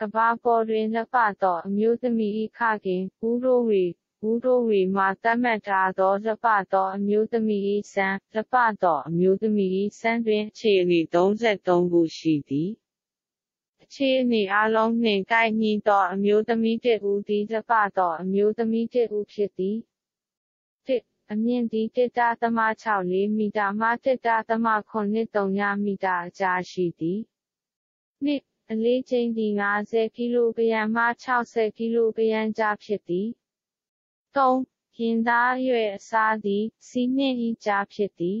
ကဘာပေါ်တွင်လက်ပသောအမျိုးသမီး၏ခခင်ဦးရိုးဝီဦးရိုးဝီမှသတ်မှတ်ထားသောလက်ပသောအမျိုးသမီး၏စံလက်ပသောအမျိုးသမီး၏စံတွင်အခြေအနေ33ခုရှိသည်အခြေအနေအလုံးနှင့်ကိုက်ညီသောအမျိုးသမီးတစ်ဦးသည်လက်ပသောအမျိုးသမီးတစ်ဦးဖြစ်သည်အမြင့်သည်1.64မီတာမှ1.83မီတာအကြားရှိသည်။ အလေးချိန်သည်50ကီလိုဂရမ်မှ60ကီလိုဂရမ်ကြားဖြစ်သည်။ရင်သားအရွယ်အစားသည်ဆီနှင့်၏ကြားဖြစ်သည်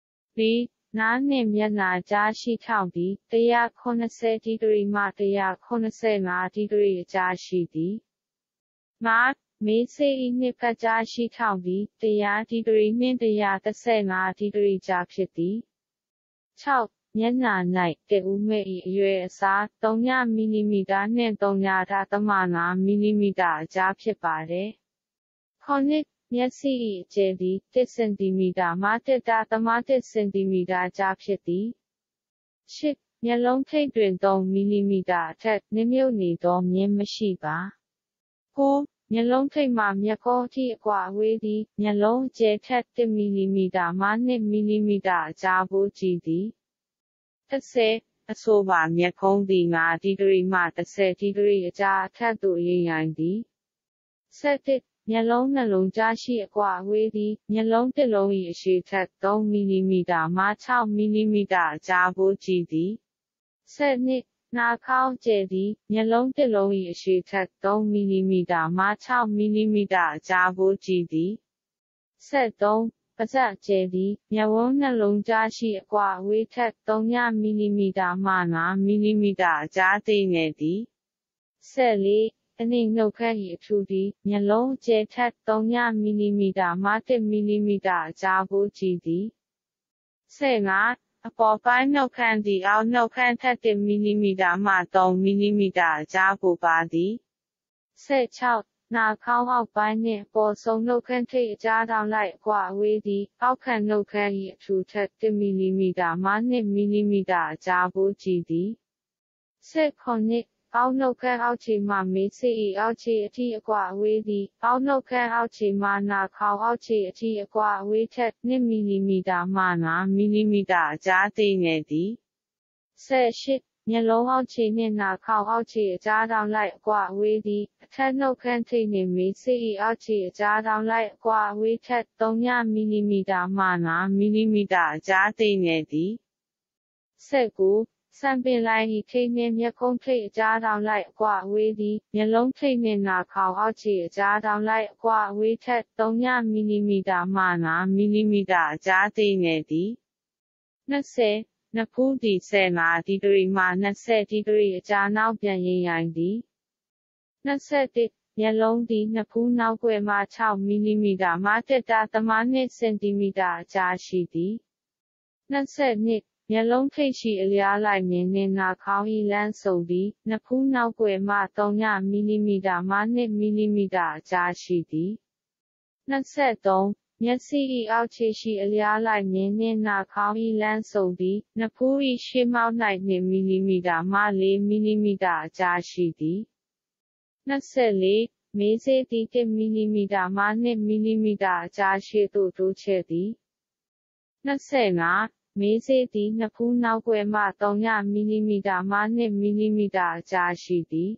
။နားနှင့်မျက်နှာကြားရှိထောင့်သည်170ဒီဂရီမှ175ဒီဂရီအကြားရှိသည်။မာမေးစေ၏နှစ်ဖက်ကြားရှိထောင့်သည်100ဒီဂရီနှင့်135ဒီဂရီကြားဖြစ်သည်6 မျက်နှာ၌တဦးမဲ့၏အရွယ်အစား3မီလီမီတာနှင့်3.5မီလီမီတာအကြားဖြစ်ပါသည်။9မျက်စိ၏အကျယ်သည်1စင်တီမီတာမှ1.1စင်တီမီတာကြားဖြစ်သည်။10မျက်လုံးထိပ်တွင်3မီလီမီတာအထက်နစ်မြုပ်နေသောမြင်းမရှိပါ။9မျက်လုံးထိပ်မှမျက်ခုံးအထိအကွာအဝေးသည်မျက်လုံးအကျယ်ထက်1မီလီမီတာမှ2မီလီမီတာအကြားဖို့ကြည့်သည် 10အဆိုပါမျက်ခုံးသည်5ဒီဂရီမှ10ဒီဂရီအကြားအထက်သို့ရိမ့်ရိုင်သည်17မျက်လုံးနှလုံးကြားရှိအကွာအဝေးသည်မျက်လုံးတစ်လုံး၏အရှည်ထက်3မီလီမီတာမှ6မီလီမီတာအကြားဖို့ကြည့်သည်12နှာခေါင်းကျယ်သည်မျက်လုံးတစ်လုံး၏အရှည်ထက်3မီလီမီတာမှ6မီလီမီတာအကြားဖို့ကြည့်သည်73 ပါးစပ်ကျယ်သည်မျက်ဝန်းနှလုံးကြားရှိအကွာအဝေးထက်3မီလီမီတာမှ5မီလီမီတာအကြားသေးငယ်သည်14အနှိမ့်နှုတ်ခမ်း၏အထူသည်မျက်လုံးကျယ်ထက်3မီလီမီတာမှ1မီလီမီတာအကြားဖို့ကြည့်သည်15အပေါ်ပိုင်းနှုတ်ခမ်းသည်အောက်နှုတ်ခမ်းထက်1မီလီမီတာမှ3မီလီမီတာအကြားပိုပါသည်16 နာခေါင်းအောက်ပိုင်းနှင့်အပေါ်ဆုံးနှုတ်ခမ်းထိပ်အကြားတောင်လိုက်အကွာအဝေးသည် အောက်ခံနှုတ်ခမ်း၏အထူထက်1မီလီမီတာမှ2မီလီမီတာအကြားကိုကြည့်သည်18အောက်နှုတ်ခမ်းအောက်ခြေမှမေးစေ၏အောက်ခြေအထိအကွာအဝေးသည် အောက်နှုတ်ခမ်းအောက်ခြေမှနာခေါင်းအောက်ခြေအထိအကွာအဝေးထက်2မီလီမီတာမှ9မီလီမီတာအကြားသေးငယ်သည်18 မျက်လုံးအောက်ခြေနှင့်နာခေါင်းအောက်ခြေအကြားတောင်လိုက်အကွာအဝေးသည်အထက်နှုတ်ခမ်းထိပ်နှင့်မေးစေ၏အောက်ခြေအကြားတောင်လိုက်အကွာအဝေးထက်3မီလီမီတာမှ9မီလီမီတာအကြားသေးငယ်သည်19စံပင်လိုင်း၏ထိပ်နှင့်မျက်ခုံးထိပ်အကြားတောင်လိုက်အကွာအဝေးသည်မျက်လုံးထိပ်နှင့်နာခေါင်အောက်ခြေအကြားတောင်လိုက်အကွာအဝေးထက်3မီလီမီတာမှ9မီလီမီတာအကြားသေးငယ်သည်20 နဖူးသည်15ဒီဂရီမှ20ဒီဂရီအကြားနောက်ပြန်ရိမ့်ရိုင်သည်21မျက်လုံးသည်နဖူးနောက်ွယ်မှ6မီလီမီတာမှ1.2စင်တီမီတာအကြားရှိသည်22မျက်လုံးထိပ်ရှိအလျားလိုက်မြင်နှင့်နှာခေါင်း၏လမ်းဆုံသည်နဖူးနောက်ွယ်မှ3မီလီမီတာမှ2မီလီမီတာအကြားရှိသည်23 မျက်စိ၏အောက်ခြေရှိအလျားလိုက်မြင်နှင့်နှာခေါင်း၏လမ်းဆုံသည်နဖူး၏ရှေ့မောက်၌2မီလီမီတာမှ4မီလီမီတာအကြားရှိသည်24မေးစေသည်1မီလီမီတာမှ2မီလီမီတာအကြားရှိသို့တိုးချဲ့သည်25မေးစေသည်နဖူးနောက်ွယ်မှ3မီလီမီတာမှ2မီလီမီတာအကြားရှိသည်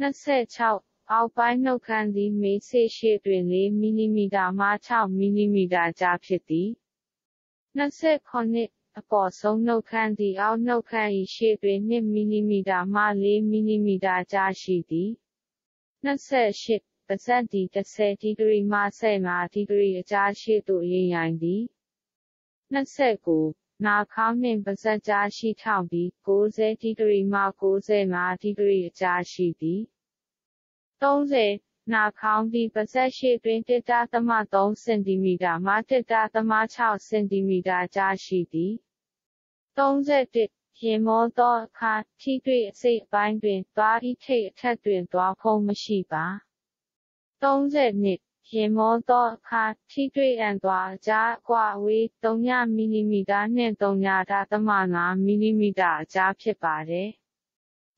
26 အောက်ပိုင်းနှုတ်ခမ်းသည်မေးစေရှေ့တွင်4မီလီမီတာမှ6မီလီမီတာကြားဖြစ်သည်29အပေါ်ဆုံးနှုတ်ခမ်းသည်အောက်နှုတ်ခမ်း၏ရှေ့တွင်2မီလီမီတာမှ4မီလီမီတာကြားရှိသည်28ပါးစပ်သည်10ဒီဂရီမှ15ဒီဂရီအကြားရှိသို့ရိမ့်ရိုင်သည်29နာခေါင်းနှင့်ပါးစပ်ကြားရှိထောင့်သည်90ဒီဂရီမှ95ဒီဂရီအကြားရှိသည် 30နာခေါင်းသည်ပါးစပ်ရှိတွင်1.3စင်တီမီတာမှ1.6စင်တီမီတာကြားရှိသည်31ရင်မောသောအခါထိတွေ့အစိတ်အပိုင်းတွင်သွားဤထိတ်အထက်တွင်သွားဖုံးမရှိပါ32ရင်မောသောအခါထိတွေ့အံသွားအကြားအကွာအဝေး3မီလီမီတာနှင့်3.5မီလီမီတာအကြားဖြစ်ပါသည်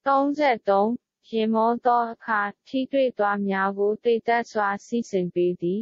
33 ရင်မောသောအခါထိတွေ့သွားများကိုတိတ်သက်စွာစီစဉ်ပေးသည်